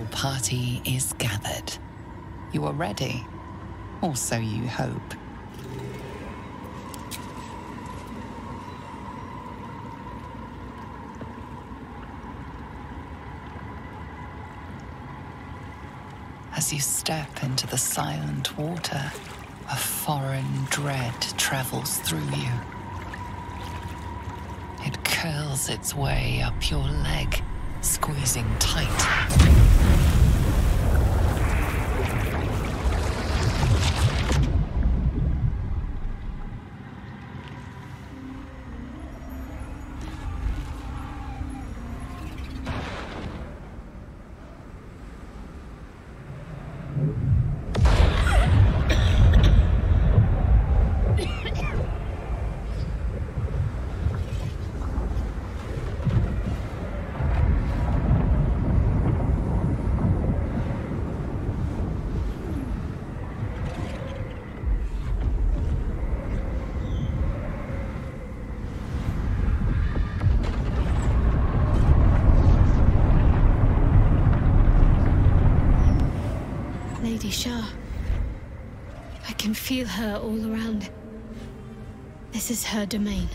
royal party is gathered. You are ready, or so you hope. As you step into the silent water, a foreign dread travels through you. It curls its way up your leg, squeezing tight. Shar. I can feel her all around. This is her domain.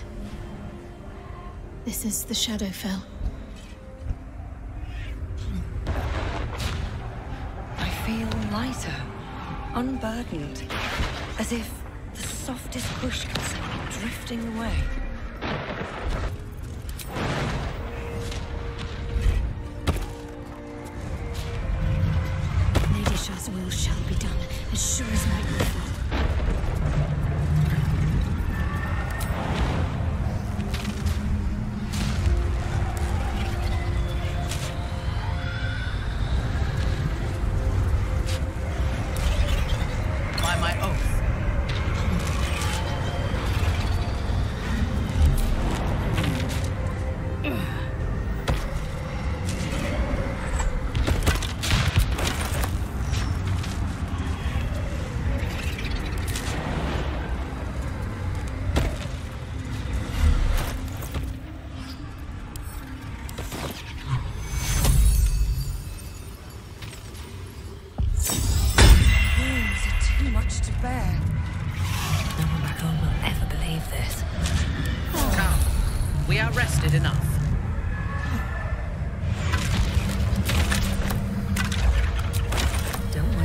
This is the Shadowfell. I feel lighter, unburdened, as if the softest me drifting away. Will shall be done, as sure as my will too much to bear. No one back home will ever believe this. Come, we are rested enough.